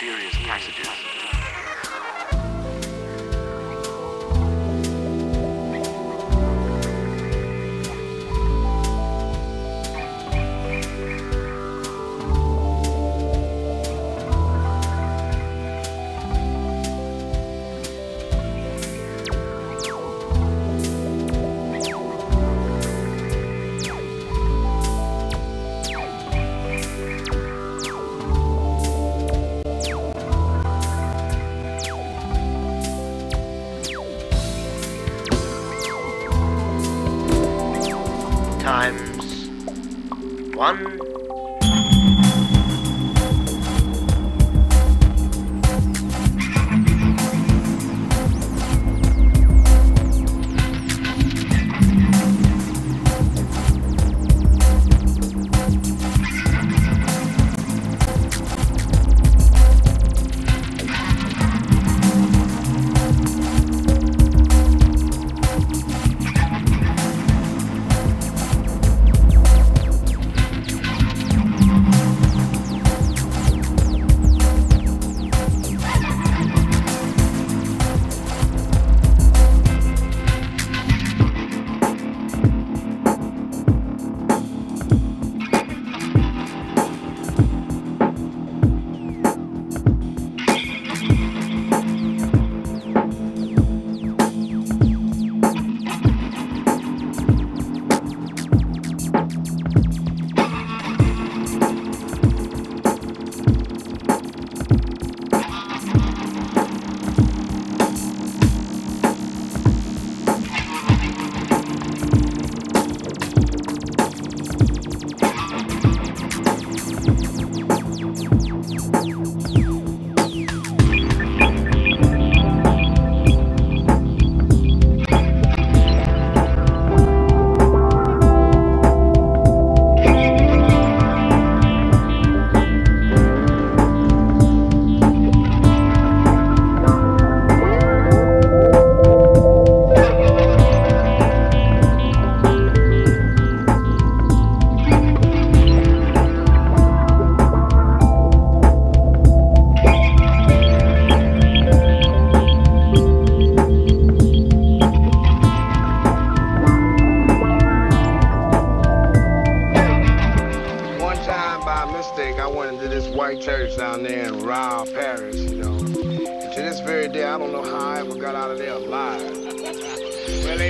mysterious passages.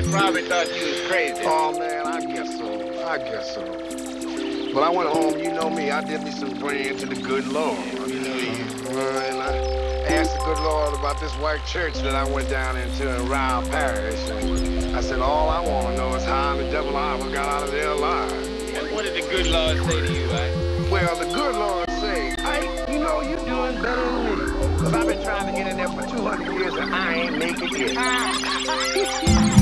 They probably thought you was crazy. Oh, man, I guess so. I guess so. But I went home, you know me, I did me some praying to the good Lord. You know, you, and I asked the good Lord about this white church that I went down into in Ryle Parish. And I said, all I want to know is how in the devil I ever got out of there alive. And what did the good Lord say to you, eh? Well, the good Lord say, I, you know, you're doing better than me. Because I've been trying to get in there for 200 years and I ain't making it